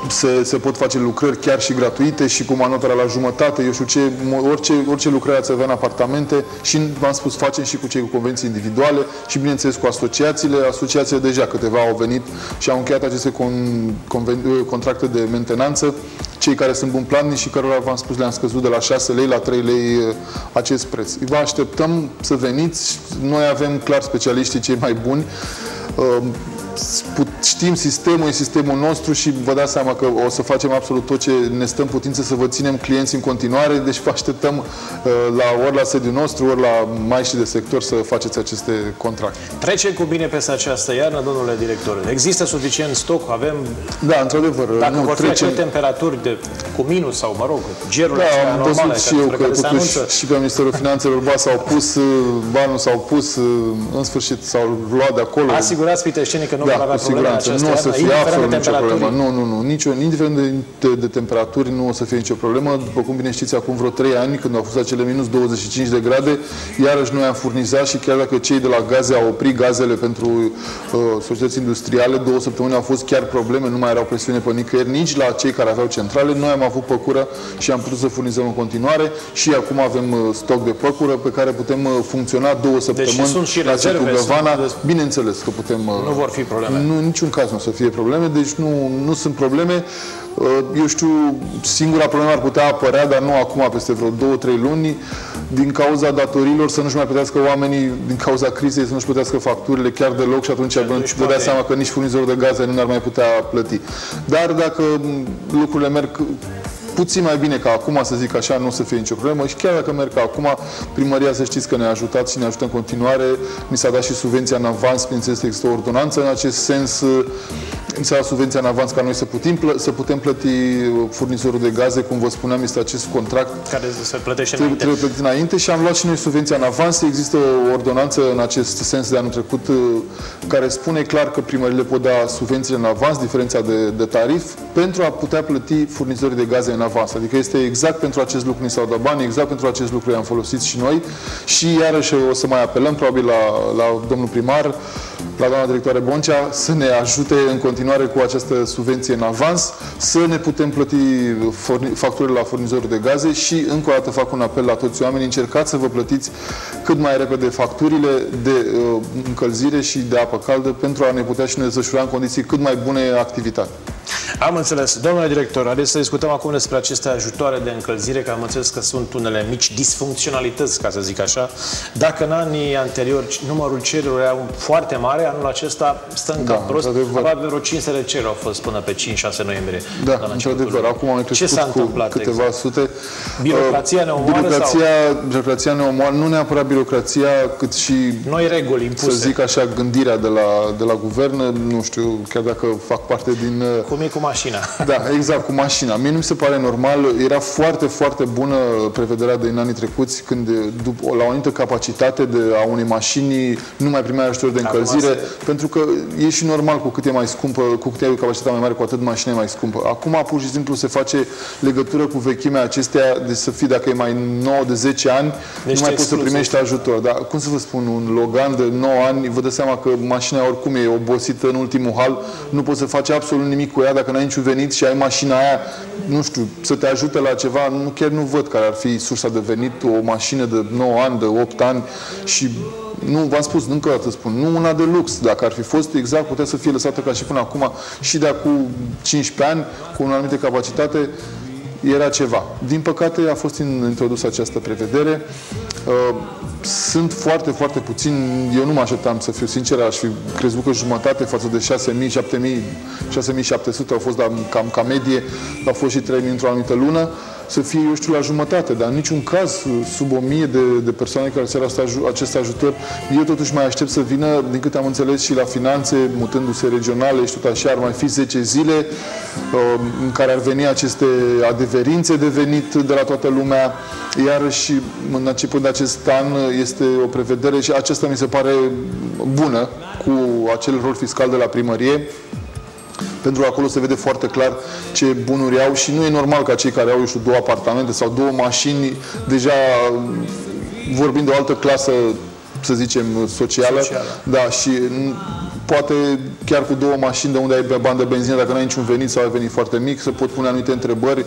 se, se pot face lucrări chiar și gratuite și cu manotarea la jumătate, eu știu ce, orice, orice lucrare ați avea în apartamente și v-am spus, facem și cu cei cu convenții individuale și bineînțeles cu asociațiile. Asociațiile deja câteva au venit și au încheiat aceste con, conven, contracte de mentenanță, cei care sunt bun plani și cărora v-am spus le-am scăzut de la 6 lei la 3 lei uh, acest preț. Vă așteptăm să veniți, noi avem clar specialiștii cei mai buni, uh, știm sistemul, e sistemul nostru și vă dați seama că o să facem absolut tot ce ne stăm putință să vă ținem clienți în continuare, deci vă așteptăm uh, la, ori la sediul nostru, ori la maișii de sector să faceți aceste contracte. Trecem cu bine peste această iarnă, domnule director. Există suficient stoc? Avem... Da, într-adevăr. Dacă nu, vor fi trecem... temperaturi de, cu minus sau, mă rog, gerurile da, am normale, și eu că totuși și pe Ministerul Finanțelor ba s-au pus, uh, banul s-au pus, uh, în sfârșit s-au luat de acolo. Asigurați piteștenii că nu da, vor avea probleme siguranță. Nu o să fie absolut nicio problemă. Nu, nu, nu. Nicio, indiferent de, de, de temperaturi, nu o să fie nicio problemă. După cum bine știți, acum vreo 3 ani, când au fost acele minus 25 de grade, iarăși noi am furnizat și chiar dacă cei de la gaze au oprit gazele pentru uh, societăți industriale, două săptămâni au fost chiar probleme, nu mai erau presiune pe nicăieri, nici la cei care aveau centrale. Noi am avut păcură și am putut să furnizăm în continuare și acum avem uh, stoc de păcură pe care putem uh, funcționa două deci săptămâni deci sunt și rezerve, la Sunt... Bineînțeles că putem... Uh, nu vor fi probleme. Nu, niciun caz nu o să fie probleme, deci nu, nu sunt probleme. Uh, eu știu, singura problemă ar putea apărea, dar nu acum, peste vreo două, trei luni, din cauza datorilor să nu-și mai plătească oamenii, din cauza crizei să nu-și plătească facturile chiar deloc și atunci vă dați seama că nici furnizorul de gaze nu ar mai putea plăti. Dar dacă lucrurile merg puțin mai bine ca acum, să zic așa, nu o să fie nicio problemă și chiar dacă merg ca acum, primăria să știți că ne-a ajutat și ne ajută în continuare. Mi s-a dat și subvenția în avans, bineînțeles, există o ordonanță în acest sens. ni s-a dat subvenția în avans ca noi să putem, plă- să putem plăti furnizorul de gaze, cum vă spuneam, este acest contract Care se plătește Trebuie, înainte. trebuie plătit înainte și am luat și noi subvenția în avans. Există o ordonanță în acest sens de anul trecut uh, care spune clar că primările pot da subvențiile în avans, diferența de, de tarif, pentru a putea plăti furnizorii de gaze în avans. Adică este exact pentru acest lucru ni s-au dat bani, exact pentru acest lucru i-am folosit și noi și iarăși o să mai apelăm probabil la, la domnul primar, la doamna directoare Boncea, să ne ajute în continuare cu această subvenție în avans, să ne putem plăti forni- facturile la furnizorul de gaze și încă o dată fac un apel la toți oamenii, încercați să vă plătiți cât mai repede facturile de uh, încălzire și de apă caldă pentru a ne putea și ne desfășura în condiții cât mai bune activitate. Am înțeles. Domnule director, haideți să discutăm acum despre aceste ajutoare de încălzire, că am înțeles că sunt unele mici disfuncționalități, ca să zic așa. Dacă în anii anteriori numărul cererilor era foarte mare, anul acesta stă în Da, cam prost. într-adevăr. Aproape vreo 500 de cereri au fost până pe 5-6 noiembrie. Da, la începutul într-adevăr. lunii. Acum am mai Ce crescut s-a cu întâmplat câteva exact? sute. Birocrația ne Uh, omoară birocrația, birocrația ne omoară, nu neapărat birocrația, cât și Noi reguli impuse. să zic așa, gândirea de la, de la guvern, nu știu, chiar dacă fac parte din... uh, Cum e cu mașina? Da, exact, cu mașina. Mie nu mi se pare normal, era foarte, foarte bună prevederea din anii trecuți, când după, la o anumită capacitate de a unei mașini nu mai primeai ajutor de Acum încălzire, se- pentru că e și normal, cu cât e mai scumpă, cu cât e capacitatea mai mare, cu atât mașina e mai scumpă. Acum, pur și simplu, se face legătură cu vechimea acestea, de să fii, dacă e mai nou de 10 ani, Deci nu mai te poți să excluzi. primești ajutor. Dar, cum să vă spun, un Logan de 9 ani, vă dați seama că mașina oricum e obosită în ultimul hal, nu poți să faci absolut nimic cu ea dacă n-ai niciun venit și ai mașina aia, nu știu, să te ajute la ceva, nu, chiar nu văd care ar fi sursa de venit, o mașină de 9 ani, de 8 ani și nu, v-am spus, încă o dată spun, nu una de lux. Dacă ar fi fost exact, putea să fie lăsată ca și până acum și de acum 15 ani, cu o anumită capacitate, era ceva. Din păcate a fost in- introdusă această prevedere. Uh, Sunt foarte, foarte puțini, eu nu mă așteptam să fiu sincer, aș fi crezut că jumătate față de 6.000, 7.000, 6.700 au fost la, cam ca medie, au fost și 3.000 într-o anumită lună, să fie, eu știu, la jumătate, dar în niciun caz sub 1.000 de, de persoane care cer asta, acest ajutor. Eu totuși mai aștept să vină, din câte am înțeles, și la finanțe, mutându-se regionale și tot așa, ar mai fi 10 zile uh, în care ar veni aceste adeverințe de venit de la toată lumea. Iarăși, în începând de acest an, este o prevedere și aceasta mi se pare bună cu acel rol fiscal de la primărie pentru că acolo se vede foarte clar ce bunuri au și nu e normal ca cei care au, eu știu, două apartamente sau două mașini, deja vorbind de o altă clasă, să zicem, socială, Socială. da, și n- poate chiar cu două mașini de unde ai pe bani de benzină, dacă nu ai niciun venit sau ai venit foarte mic, să pot pune anumite întrebări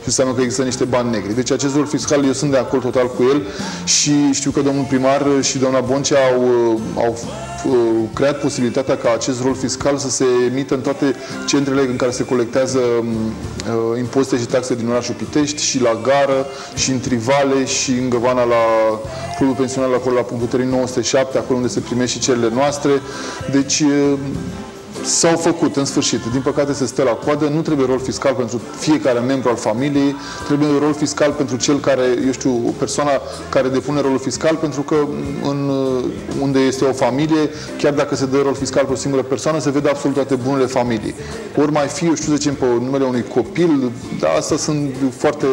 și înseamnă că există niște bani negri. Deci acest rol fiscal, eu sunt de acord total cu el și știu că domnul primar și doamna Boncea au, au uh, creat posibilitatea ca acest rol fiscal să se emită în toate centrele în care se colectează um, uh, impozite și taxe din orașul Pitești și la gară și în Trivale și în Găvana la clubul pensional acolo la punctul 907, acolo unde se primește și cererile noastre. Deci uh, S-au făcut, în sfârșit. Din păcate se stă la coadă. Nu trebuie rol fiscal pentru fiecare membru al familiei. Trebuie rol fiscal pentru cel care, eu știu, persoana care depune rolul fiscal, pentru că în, unde este o familie, chiar dacă se dă rol fiscal pentru o singură persoană, se vede absolut toate bunurile familiei. Ori mai fi, eu știu, să zicem, pe numele unui copil, dar asta sunt foarte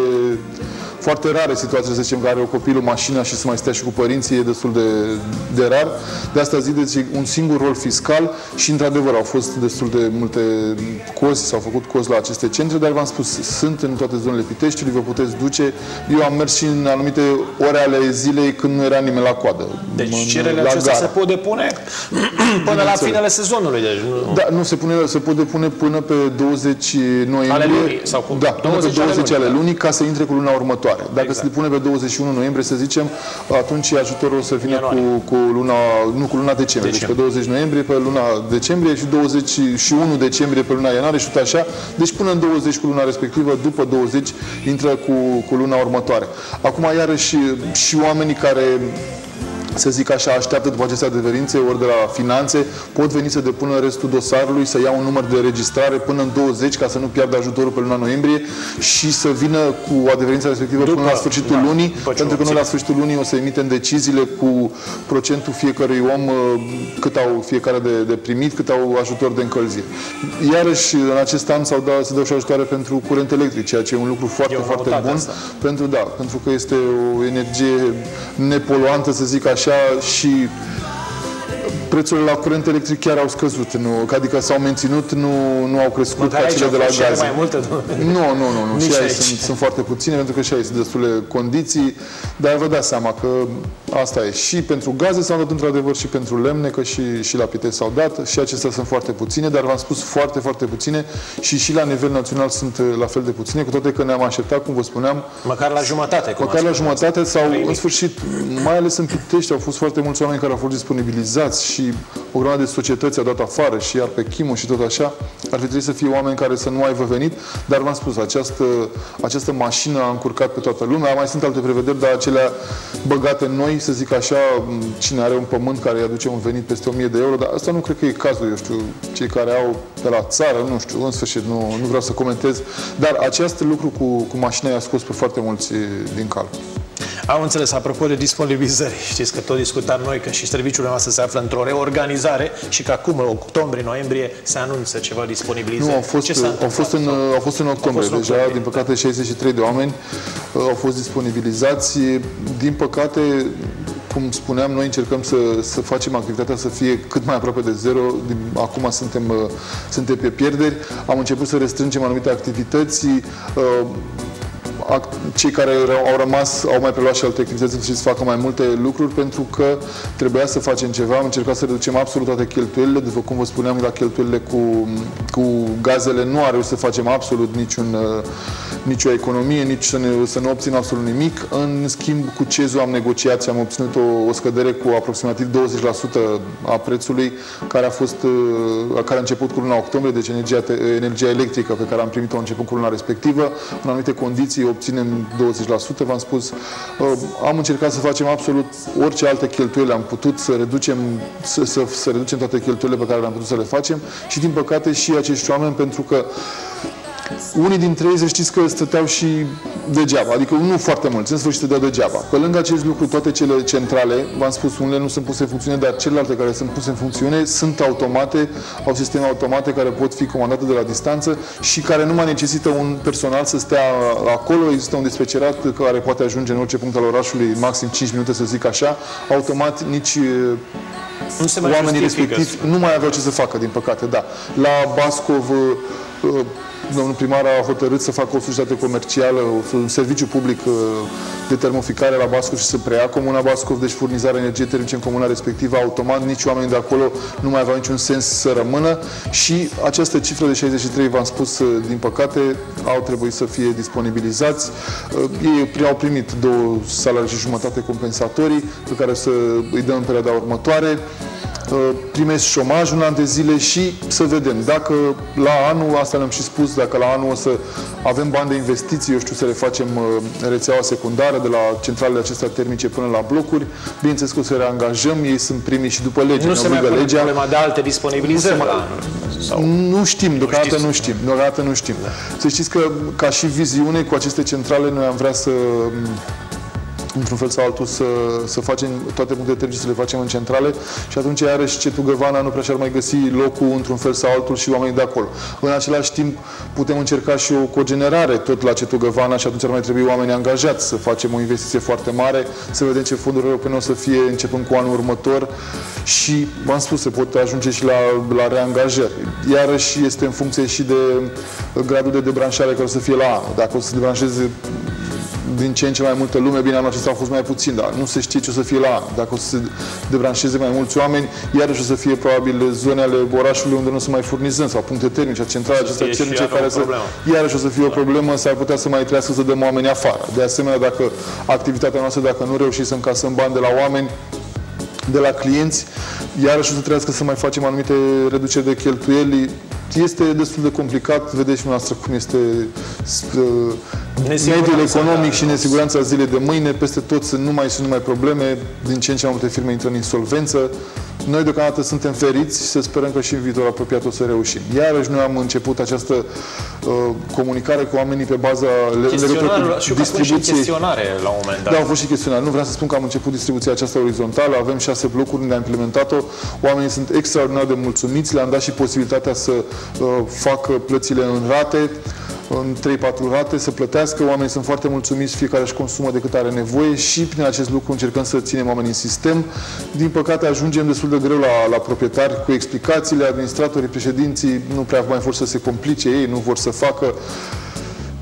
foarte rare situații, să zicem, care are o copilul mașina și să mai stea și cu părinții, e destul de, de rar. De asta zic, deci, un singur rol fiscal și, într-adevăr, au fost destul de multe cozi, s-au făcut cozi la aceste centre, dar v-am spus, sunt în toate zonele Piteștiului, vă puteți duce. Eu am mers și în anumite ore ale zilei când nu era nimeni la coadă. Deci În- cererile la acestea gară. se pot depune până la Bineînțeles. finele sezonului. Deci nu... Da, nu, se, pune, se pot depune până pe 20 noiembrie. Ale lunii, sau cum? Da, până 20 pe ale 20 ale lunii, da. lunii, ca să intre cu luna următoare. Dacă Exact. se depune pe 21 noiembrie, să zicem, atunci ajutorul o să vină cu, Ianuarie. cu luna, nu, cu luna decembrie. Deci pe Decembrie. 20 noiembrie pe luna decembrie și 21 decembrie pe luna ianuarie și tot așa. Deci până în 20 cu luna respectivă, după 20 intră cu, cu luna următoare. Acum, iarăși, și oamenii care să zic așa, așteaptă după aceste adeverințe, ori de la finanțe, pot veni să depună restul dosarului, să ia un număr de registrare până în 20 ca să nu piardă ajutorul pe luna noiembrie și să vină cu adeverința respectivă după, până la sfârșitul da, lunii, pentru că nu la sfârșitul lunii o să emitem deciziile cu procentul fiecărui om, uh, cât au fiecare de, de primit, cât au ajutor de încălzire. Iarăși, în acest an s-au dat, se dau și ajutoare pentru curent electric, ceea ce e un lucru foarte, foarte bun, pentru, da, pentru că este o energie nepoluantă, să zic așa, și prețurile la curent electric chiar au scăzut, nu, adică s-au menținut, nu, nu au crescut Măcar ca cele de la gaze. mai multe, nu, nu, nu, nu. și aici, aici sunt, sunt foarte puține, pentru că și aici sunt destule condiții, dar vă dați seama că asta e. Și pentru gaze s-au dat într-adevăr și pentru lemne, că și, și la pite s-au dat, și acestea sunt foarte puține, dar v-am spus foarte, foarte puține și și la nivel național sunt uh, la fel de puține, cu toate că ne-am așteptat, cum vă spuneam, măcar la jumătate. Cum măcar la jumătate sau, în sfârșit, mai ales în Pitești, au fost foarte mulți oameni care au fost disponibilizați și și o grămadă de societăți a dat afară și iar pe Chimu și tot așa, ar fi trebuit să fie oameni care să nu aibă venit, dar v-am spus, această, această mașină a încurcat pe toată lumea, mai sunt alte prevederi, dar acelea băgate în noi, să zic așa, cine are un pământ care îi aduce un venit peste 1000 de euro, dar asta nu cred că e cazul, eu știu, cei care au de la țară, nu știu, în sfârșit, nu, nu vreau să comentez, dar acest lucru cu, cu mașina i-a scos pe foarte mulți din calcul. Am înțeles, apropo de disponibilizări, știți că tot discutam noi că și serviciul nostru se află într-o reorganizare și că acum, în octombrie-noiembrie, se anunță ceva disponibilizări. Nu, au fost, au fost, în, au fost în octombrie fost deja, octombrie. din păcate 63 de oameni uh, au fost disponibilizați. Din păcate, cum spuneam, noi încercăm să, să facem activitatea să fie cât mai aproape de zero. Acum suntem, uh, suntem pe pierderi. Am început să restrângem anumite activități. Uh, cei care au rămas au mai preluat și alte activități și să facă mai multe lucruri pentru că trebuia să facem ceva. Am încercat să reducem absolut toate cheltuielile. După cum vă spuneam, la cheltuielile cu, cu gazele nu are să facem absolut niciun, uh, nicio economie, nici să, ne, să nu obținem absolut nimic. În schimb, cu CEZU am negociat și am obținut o, o scădere cu aproximativ 20% a prețului care a fost uh, care a început cu luna octombrie, deci energia, energia electrică pe care am primit-o a început cu luna respectivă, în anumite condiții obținem 20%, v-am spus, uh, am încercat să facem absolut orice alte cheltuieli am putut să reducem, să, să, să reducem toate cheltuielile pe care le-am putut să le facem și din păcate și acești oameni pentru că unii dintre ei, să știți că stăteau și degeaba, adică nu foarte mulți, în sfârșit stăteau degeaba. Pe lângă acest lucru, toate cele centrale, v-am spus, unele nu sunt puse în funcțiune, dar celelalte care sunt puse în funcțiune sunt automate, au sisteme automate care pot fi comandate de la distanță și care nu mai necesită un personal să stea acolo. Există un dispecerat care poate ajunge în orice punct al orașului, maxim 5 minute, să zic așa. Automat, nici nu se mai oamenii respectivi nu mai aveau ce să facă, din păcate, da. La Bascov domnul primar a hotărât să facă o societate comercială, un serviciu public uh, de termoficare la Bascov și să preia Comuna Bascov, deci furnizarea energiei termice în comuna respectivă automat, nici oamenii de acolo nu mai aveau niciun sens să rămână și această cifră de 63, v-am spus, uh, din păcate, au trebuit să fie disponibilizați. Uh, ei au primit două salarii și jumătate compensatorii pe care să îi dăm în perioada următoare primesc șomaj un an de zile și să vedem dacă la anul, asta le-am și spus, dacă la anul o să avem bani de investiții, eu știu, să le facem uh, rețeaua secundară de la centralele acestea termice până la blocuri, bineînțeles că o să reangajăm, ei sunt primii și după lege, nu se mai legea. problema de alte disponibilizări nu, la sau... nu știm, deocamdată nu știm, deocamdată nu știm. Da. Să știți că ca și viziune cu aceste centrale noi am vrea să într-un fel sau altul să, să facem toate punctele termice să le facem în centrale și atunci iarăși Cetugăvana nu prea și-ar mai găsi locul într-un fel sau altul și oamenii de acolo. În același timp putem încerca și o cogenerare tot la Cetugăvana și atunci ar mai trebui oameni angajați să facem o investiție foarte mare, să vedem ce fonduri europene o să fie începând cu anul următor și, v-am spus, se pot ajunge și la, la reangajări. Iarăși este în funcție și de gradul de debranșare care o să fie la anul. Dacă o să se debranșeze din ce în ce mai multă lume, bine, anul acesta au fost mai puțin, dar nu se știe ce o să fie la an. Dacă o să se debranșeze mai mulți oameni, iarăși o să fie probabil zone ale orașului unde nu se mai furnizăm sau puncte termice, centrale acestea termice care să, iarăși o să fie o problemă, s-ar putea să mai trească să dăm oameni afară. De asemenea, dacă activitatea noastră, dacă nu reușim să încasăm bani de la oameni, de la clienți, iarăși o să trebuiască să mai facem anumite reduceri de cheltuieli. Este destul de complicat, vedeți și noastră cum este mediul economic și nesiguranța zilei de mâine, peste tot sunt numai și numai probleme, din ce în ce mai multe firme intră în insolvență, noi deocamdată suntem feriți și să sperăm că și în viitor apropiat o să reușim. Iarăși noi am început această uh, comunicare cu oamenii pe baza distribuției. la un moment dat. Da, au fost și chestionare. Nu vreau să spun că am început distribuția aceasta orizontală, avem șase blocuri unde am implementat-o. Oamenii sunt extraordinar de mulțumiți, le-am dat și posibilitatea să uh, facă plățile în rate în 3-4 rate să plătească. Oamenii sunt foarte mulțumiți, fiecare își consumă de cât are nevoie și prin acest lucru încercăm să ținem oamenii în sistem. Din păcate ajungem destul de greu la, la proprietari cu explicațiile, administratorii, președinții nu prea mai vor să se complice ei, nu vor să facă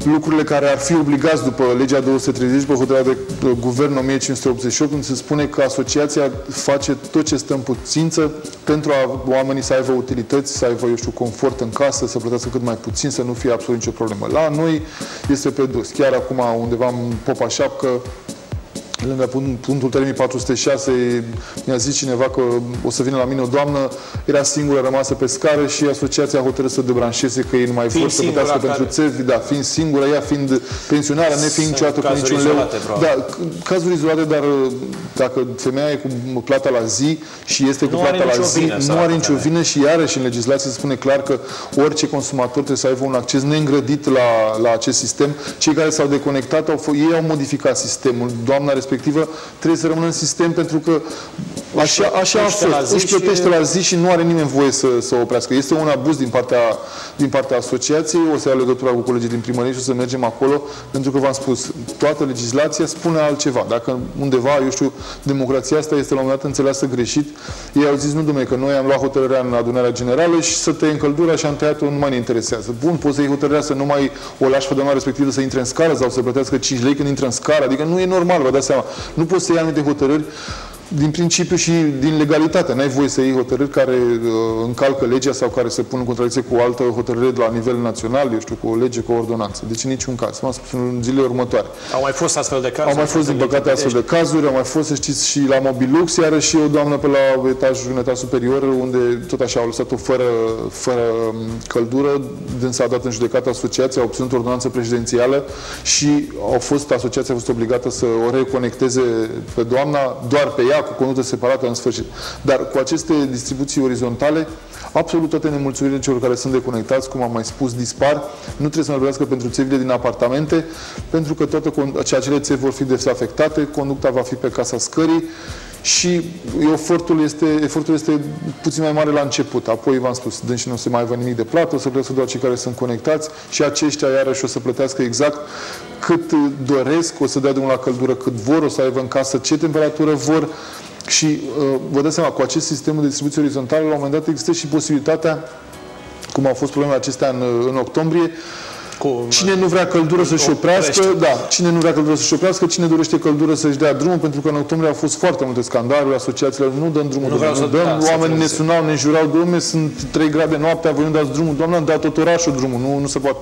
lucrurile care ar fi obligați după legea 230, după hotărârea de guvern 1588, unde se spune că asociația face tot ce stă în puțință pentru a oamenii să aibă utilități, să aibă, eu știu, confort în casă, să plătească cât mai puțin, să nu fie absolut nicio problemă. La noi este pe dos. Chiar acum undeva în Popa Șapcă, lângă punctul termic 406, mi-a zis cineva că o să vină la mine o doamnă, era singură rămasă pe scară și asociația a hotărât să debranșeze că ei nu mai vor să plătească pentru țevi, da, fiind singură, ea fiind pensionară, ne fiind niciodată cu niciun leu. Da, cazuri izolate, dar dacă femeia e cu plata la zi și este cu nu plata la zi, vină, nu are nicio vină și iarăși în legislație se spune clar că orice consumator trebuie să aibă un acces neîngrădit la, la acest sistem. Cei care s-au deconectat, au ei au modificat sistemul. Doamna respectivă trebuie să rămână în sistem pentru că așa, așa a fost. Își plătește la zi și nu are nimeni voie să, să o oprească. Este un abuz din partea, din partea asociației. O să iau legătura cu colegii din primărie și o să mergem acolo pentru că v-am spus, toată legislația spune altceva. Dacă undeva, eu știu, democrația asta este la un moment dat înțeleasă greșit, ei au zis, nu domnule, că noi am luat hotărârea în adunarea generală și să te încăldura și am tăiat-o, nu mai ne interesează. Bun, poți să iei hotărârea să nu mai o lași pe doamna respectivă să intre în scară sau să plătească 5 lei când intră în scară. Adică nu e normal, vă dați seama. Nu poți să iei anumite hotărâri din principiu și din legalitate. N-ai voie să iei hotărâri care uh, încalcă legea sau care se pun în contradicție cu o altă hotărâre de la nivel național, eu știu, cu o lege, cu o ordonanță. Deci în niciun caz. M-am spus în zilele următoare. Au mai fost astfel de cazuri? Au mai fost, din păcate, astfel de cazuri. Au mai fost, să știți, și la Mobilux, iar și o doamnă pe la etajul, un etaj superior, unde tot așa au lăsat-o fără, fără um, căldură. Dânsa a dat în judecată asociația, a obținut ordonanță prezidențială și au fost, asociația a fost obligată să o reconecteze pe doamna, doar pe ea, cu condută separată în sfârșit. Dar cu aceste distribuții orizontale, absolut toate nemulțumirile celor care sunt deconectați, cum am mai spus, dispar. Nu trebuie să mergească pentru țevile din apartamente, pentru că toate acele țevi vor fi desafectate, conducta va fi pe casa scării și efortul este, efortul este puțin mai mare la început. Apoi, v-am spus, și nu o să mai aibă nimic de plată, o să plătească doar cei care sunt conectați și aceștia iarăși o să plătească exact cât doresc, o să dea drumul la căldură cât vor, o să aibă în casă ce temperatură vor. Și uh, vă dați seama, cu acest sistem de distribuție orizontală, la un moment dat există și posibilitatea, cum au fost problemele acestea în, în octombrie, cu, cine nu vrea căldură să-și oprească, da, cine nu vrea căldură să-și oprească, cine dorește căldură să-și dea drumul, pentru că în octombrie au fost foarte multe scandaluri, asociațiile nu dăm drumul, nu, vreau nu dăm, da, oamenii ne sunau, ne jurau, domne, sunt 3 grade noaptea, voi nu dați drumul, doamna, am dat tot orașul drumul, nu, nu se poate.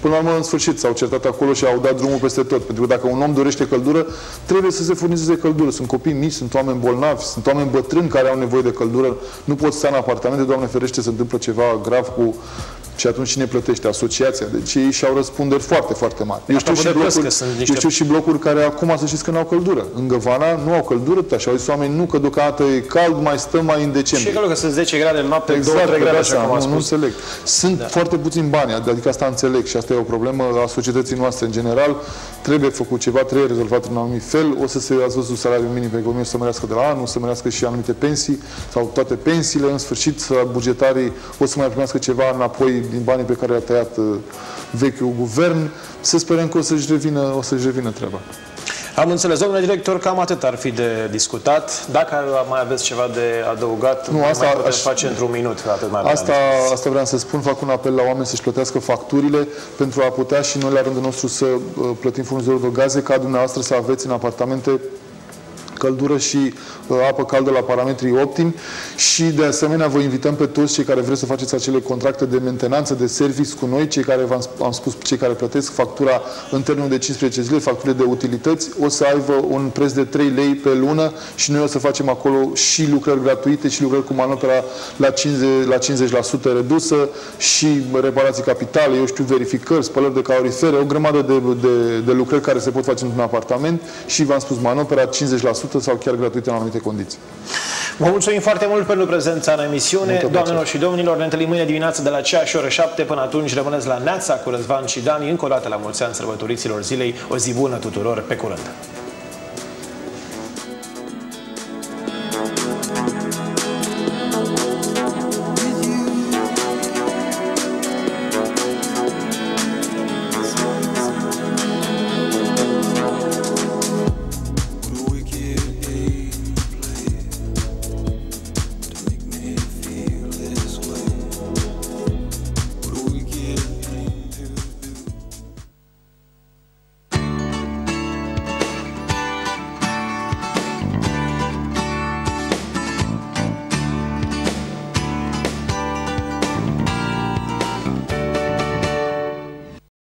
Până la urmă, în sfârșit, s-au certat acolo și au dat drumul peste tot. Pentru că dacă un om dorește căldură, trebuie să se furnizeze căldură. Sunt copii mici, sunt oameni bolnavi, sunt oameni bătrâni care au nevoie de căldură. Nu pot sta în apartamente, Doamne ferește, se întâmplă ceva grav cu și atunci cine plătește? Asociația. Deci ei și-au răspunderi foarte, foarte mari. Eu știu, și blocuri, niște... eu știu și blocuri care acum să știți că nu au căldură. În Găvana nu au căldură, așa au zis oameni, nu, că deocamdată e cald, mai stăm mai în decembrie. Și că sunt 10 grade în noapte, exact, 2 grade, așa cum nu, nu înțeleg. Sunt da. foarte puțini bani, adică asta înțeleg și asta e o problemă a societății noastre în general. Trebuie făcut ceva, trebuie rezolvat în anumit fel. O să se, ați văzut salariul minim pe economie să mărească de la anul, să mărească și anumite pensii sau toate pensiile. În sfârșit, bugetarii o să mai primească ceva înapoi din banii pe care tăiat uh, vechiul guvern. Să sperăm că o să-și revină, o să-și revină treaba. Am înțeles, domnule director, cam atât ar fi de discutat. Dacă mai aveți ceva de adăugat, nu, asta mai putem aș, face într-un minut. Atât mai asta, asta vreau să spun, fac un apel la oameni să-și plătească facturile pentru a putea și noi la rândul nostru să uh, plătim furnizorul de gaze, ca dumneavoastră să aveți în apartamente căldură și uh, apă caldă la parametrii optimi. Și de asemenea vă invităm pe toți cei care vreți să faceți acele contracte de mentenanță, de service cu noi, cei care v-am am spus, cei care plătesc factura în termenul de 15 zile, facturile de utilități, o să aibă un preț de 3 lei pe lună și noi o să facem acolo și lucrări gratuite și lucrări cu manopera la 50, la 50% redusă și reparații capitale, eu știu, verificări, spălări de calorifere, o grămadă de, de, de lucrări care se pot face într-un apartament. Și v-am spus manopera 50% sau chiar gratuite în anumite condiții. Vă mulțumim foarte mult pentru prezența în emisiune. Doamnelor și domnilor, ne întâlnim mâine dimineață de la aceeași oră 7. Până atunci rămâneți la Neața cu Răzvan și Dani. Încă o dată la mulți ani sărbătoriților zilei. O zi bună tuturor. Pe curând!